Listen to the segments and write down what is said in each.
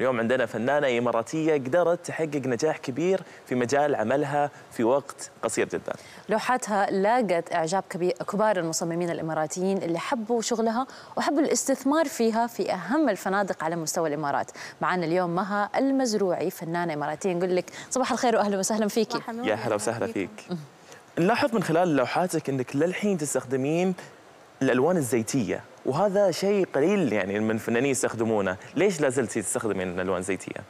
اليوم عندنا فنانة إماراتية قدرت تحقق نجاح كبير في مجال عملها في وقت قصير جدا. لوحاتها لاقت إعجاب كبار المصممين الإماراتيين اللي حبوا شغلها وحبوا الاستثمار فيها في أهم الفنادق على مستوى الإمارات. معنا اليوم مها المزروعي فنانة إماراتية. نقول لك صباح الخير وأهلا وسهلا فيكي. يا هلا وسهلا فيك. نلاحظ من خلال لوحاتك أنك للحين تستخدمين الألوان الزيتية. وهذا شيء قليل يعني من الفنانين يستخدمونه. ليش لا زلتي تستخدمين الألوان الزيتية؟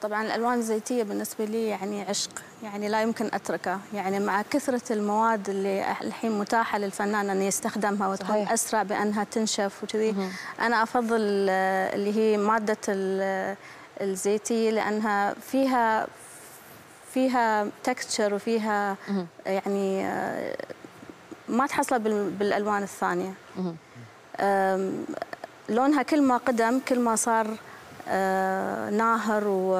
طبعا الألوان الزيتية بالنسبة لي يعني عشق يعني لا يمكن اتركه يعني مع كثرة المواد اللي الحين متاحة للفنان أن يستخدمها وتكون صحيح. أسرع بأنها تنشف وكذي أنا أفضل اللي هي مادة الزيتية لأنها فيها فيها تكستشر وفيها يعني ما تحصله بالألوان الثانية. لونها كل ما قدم كل ما صار ناهر و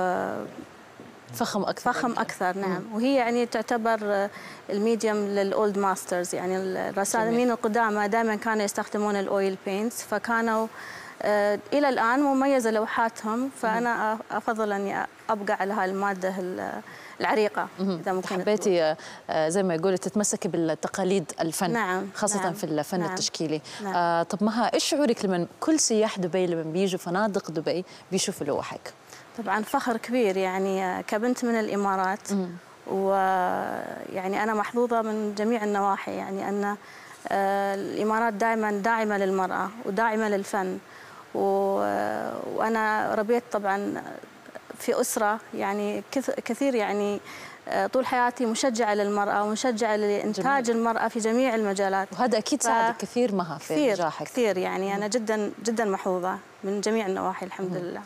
فخم أكثر. فخم أكثر نعم. مم. وهي يعني تعتبر ال medium لل old masters. يعني الرسامين القدامى دائما كانوا يستخدمون ال oil paints فكانوا إلى الآن مميزة لوحاتهم فأنا أفضل أني أبقى على هاي المادة العريقة إذا ممكن حبيتي زي ما يقولوا تتمسكي بالتقاليد الفن نعم خاصة نعم في الفن نعم التشكيلي. نعم. آه طب مها إيش شعورك لما كل سياح دبي لما بيجوا فنادق دبي بيشوفوا لوحك؟ طبعا فخر كبير يعني كبنت من الإمارات ويعني أنا محظوظة من جميع النواحي يعني أن الإمارات دائما داعمة للمرأة وداعمة للفن وأنا ربيت طبعا في أسرة يعني كثير يعني طول حياتي مشجعة للمرأة ومشجعة لإنتاج جميل. المرأة في جميع المجالات. وهذا أكيد ساعدك كثير مها في كثير نجاحك. كثير يعني. أنا جدا جدا محظوظة من جميع النواحي الحمد مم. لله.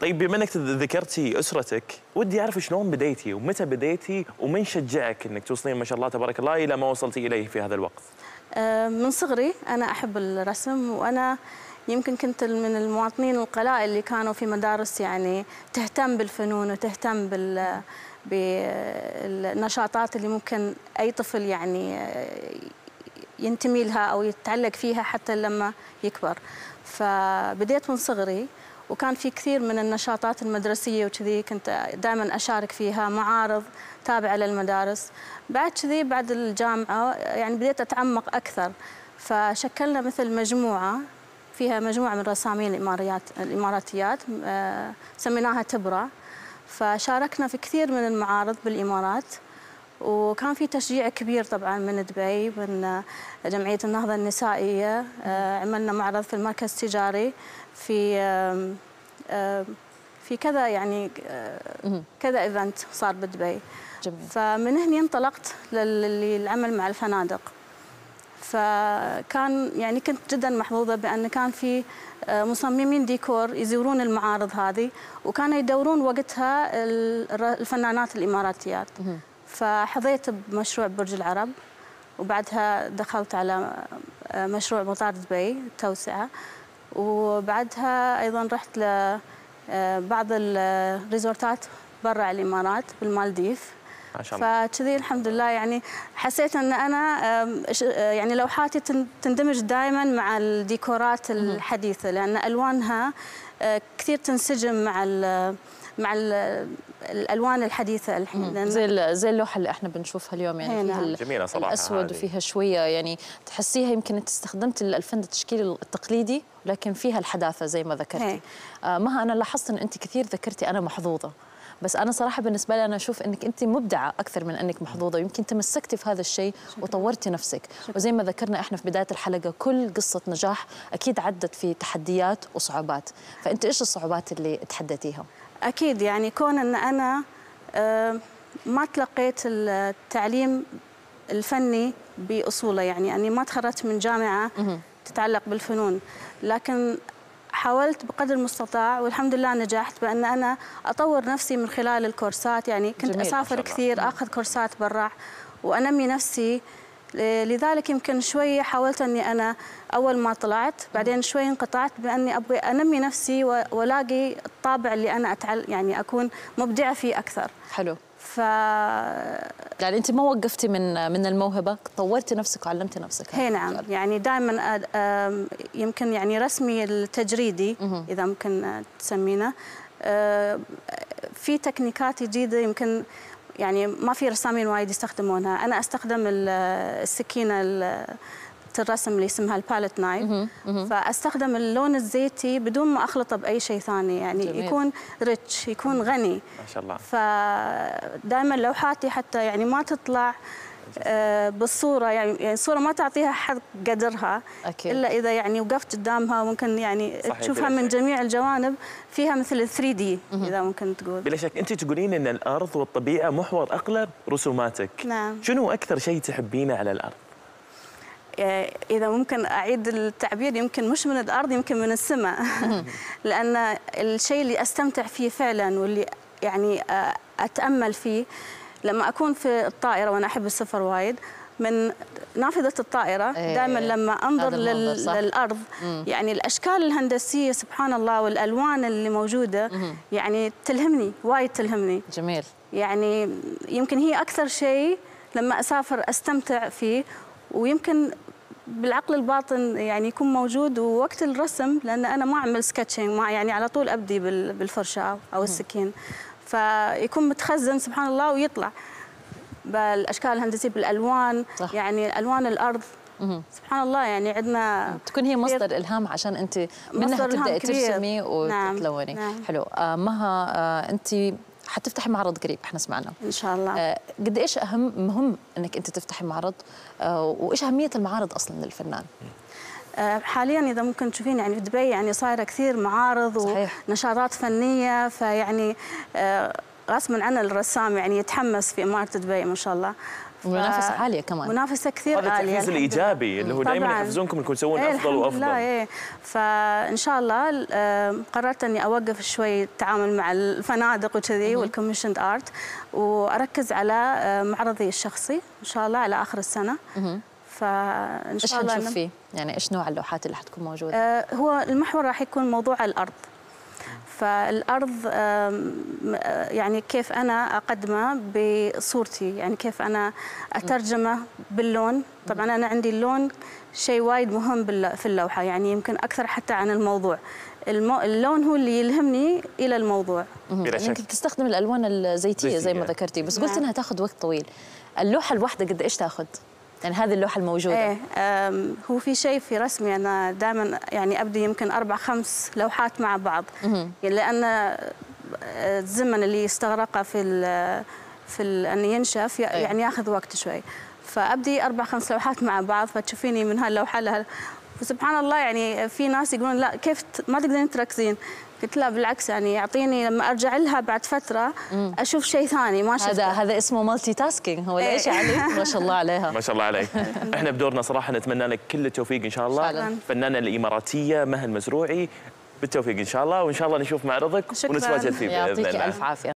طيب بما إنك ذكرتي أسرتك ودي أعرف شلون بديتي ومتى بديتي ومن شجعك إنك توصلين ما شاء الله تبارك الله إلى ما وصلتي إليه في هذا الوقت؟ من صغري أنا أحب الرسم وأنا يمكن كنت من المواطنين القلائل اللي كانوا في مدارس يعني تهتم بالفنون وتهتم بال بالنشاطات اللي ممكن أي طفل يعني ينتمي لها أو يتعلق فيها حتى لما يكبر. فبديت من صغري وكان في كثير من النشاطات المدرسية وكذي كنت دائما أشارك فيها معارض تابعة للمدارس. بعد كذي بعد الجامعة يعني بديت أتعمق أكثر. فشكلنا مثل مجموعة فيها مجموعة من رسامين الاماريات الإماراتيات سميناها تبرع فشاركنا في كثير من المعارض بالإمارات وكان في تشجيع كبير طبعا من دبي من جمعية النهضة النسائية عملنا معرض في المركز التجاري في في كذا يعني كذا إيفنت صار بدبي. جميل. فمن هنا انطلقت للعمل مع الفنادق. فكان يعني كنت جدا محظوظة بأن كان في مصممين ديكور يزورون المعارض هذه وكانوا يدورون وقتها الفنانات الإماراتيات. فحظيت بمشروع برج العرب وبعدها دخلت على مشروع مطار دبي التوسعه وبعدها أيضا رحت لبعض الريزورتات برا الإمارات بالمالديف. ما شاء الله. فكذي الحمد لله يعني حسيت أن أنا يعني لوحاتي تندمج دائما مع الديكورات الحديثة لأن ألوانها كثير تنسجم مع ال مع ال الألوان الحديثة الحين. زي زي اللوحة اللي إحنا بنشوفها اليوم يعني فيها جميلة صراحة الأسود هذه. وفيها شوية يعني تحسيها يمكن أنت استخدمت الفن التشكيلي التقليدي لكن فيها الحداثة زي ما ذكرتي. آه مها أنا لاحظت أن أنت كثير ذكرتي أنا محظوظة. بس أنا صراحة بالنسبة لي أنا أشوف إنك أنت مبدعة أكثر من إنك محظوظة يمكن تمسكتي في هذا الشيء وطورتي نفسك. شكرا. وزي ما ذكرنا إحنا في بداية الحلقة كل قصة نجاح أكيد عدت في تحديات وصعوبات. فأنت إيش الصعوبات اللي تحديتيها؟ أكيد يعني كون إن أنا ما تلقيت التعليم الفني بأصولة يعني أني ما تخرجت من جامعة تتعلق بالفنون. لكن حاولت بقدر المستطاع والحمد لله نجحت بأن أنا أطور نفسي من خلال الكورسات. يعني كنت. أسافر كثير أخذ كورسات برا وأنمي نفسي. لذلك يمكن شوي حاولت أني أنا أول ما طلعت بعدين شوي انقطعت بأني أبغى أنمي نفسي والاقي الطابع اللي أنا أتعل يعني أكون مبدعة فيه أكثر. حلو. ف يعني انت ما وقفتي من من الموهبة؟ طورتي نفسك وعلمتي نفسك؟ هي نعم. يعني دائما يمكن يعني رسمي التجريدي إذا ممكن تسمينه آه، في تكنيكات جديدة يمكن يعني ما في رسامين وايد يستخدمونها. أنا أستخدم السكينة الرسم اللي اسمها ال palette knife فأستخدم اللون الزيتي بدون ما أخلطه بأي شيء ثاني يعني جميل. يكون rich يكون غني. ما شاء الله. فدائما لوحاتي حتى يعني ما تطلع آه، بالصورة يعني يعني الصورة ما تعطيها حق قدرها أكيد. إلا إذا يعني وقفت قدامها ممكن يعني تشوفها من جميع الجوانب فيها مثل 3 دي إذا ممكن تقول. بلا شك. أنت تقولين إن الأرض والطبيعة محور اغلب رسوماتك. نعم. شنو أكثر شيء تحبينه على الأرض؟ إذا ممكن أعيد التعبير يمكن مش من الأرض يمكن من السماء. لأن الشيء اللي أستمتع فيه فعلا واللي يعني آه، أتأمل فيه لما أكون في الطائرة وأنا أحب السفر وايد من نافذة الطائرة إيه دائما لما أنظر لل... للأرض مم. يعني الأشكال الهندسية سبحان الله والألوان اللي موجودة مم. يعني تلهمني وايد تلهمني. جميل. يعني يمكن هي أكثر شيء لما أسافر أستمتع فيه ويمكن بالعقل الباطن يعني يكون موجود ووقت الرسم لأن أنا ما أعمل سكتشنج ما يعني على طول أبدي بالفرشة أو السكين. فيكون متخزن سبحان الله ويطلع. بالأشكال الهندسية بالألوان صح. يعني ألوان الأرض. سبحان الله يعني عندنا تكون هي مصدر إلهام عشان أنت منها تبدأي ترسمي وتتلوني. نعم. نعم. حلو. آه مها آه أنت حتفتحي معرض قريب إحنا سمعنا. إن شاء الله. آه قد إيش أهم مهم إنك أنت تفتحي معرض؟ آه وإيش أهمية المعارض أصلا للفنان؟ آه حاليا إذا ممكن تشوفين يعني في دبي يعني صايرة كثير معارض صحيح. ونشاطات فنية فيعني آه غصبا عن الرسام يعني يتحمس في إمارة دبي ما شاء الله. منافسة عالية كمان. منافسة كثير عالية هذا التحفيز الإيجابي اللي هو دائما يحفزونكم انكم تسوون إيه أفضل وأفضل. لا إيه. فإن شاء الله قررت إني أوقف شوي التعامل مع الفنادق وكذي والكوميشند آرت وأركز على معرضي الشخصي إن شاء الله على آخر السنة. فإن شاء الله إيش فيه؟ يعني إيش نوع اللوحات اللي حتكون موجودة؟ آه هو المحور راح يكون موضوع الأرض. فالأرض يعني كيف أنا أقدمه بصورتي يعني كيف أنا أترجمه باللون. طبعا أنا عندي اللون شيء وايد مهم في اللوحة يعني يمكن أكثر حتى عن الموضوع. اللون هو اللي يلهمني إلى الموضوع. يعني انت تستخدم الألوان الزيتية زي ما ذكرتي بس قلت نعم. إنها تاخذ وقت طويل. اللوحة الواحدة قد إيش تاخذ؟ يعني هذه اللوحة الموجودة. إيه هو في شيء في رسمي أنا دائما يعني أبدي يمكن أربع خمس لوحات مع بعض. يعني لأن آه، الزمن اللي استغرقه في ال في أن ينشف إيه. يعني ياخذ وقت شوي. فأبدي أربع خمس لوحات مع بعض فتشوفيني من هاللوحة لها. وسبحان الله يعني في ناس يقولون لا كيف ما تقدرين تركزين. قلت لا بالعكس يعني يعطيني لما أرجع لها بعد فترة أشوف شيء ثاني ما شفته. هذا هذا اسمه مالتي تاسكينج هو ليش علي ما شاء الله عليها ما شاء الله عليك. إحنا بدورنا صراحة نتمنى لك كل التوفيق إن شاء الله. الفنانه الإماراتية مها المزروعي بالتوفيق إن شاء الله. وإن شاء الله نشوف معرضك ونتواجد فيه بإذن الله. يعطيك ألف عافية.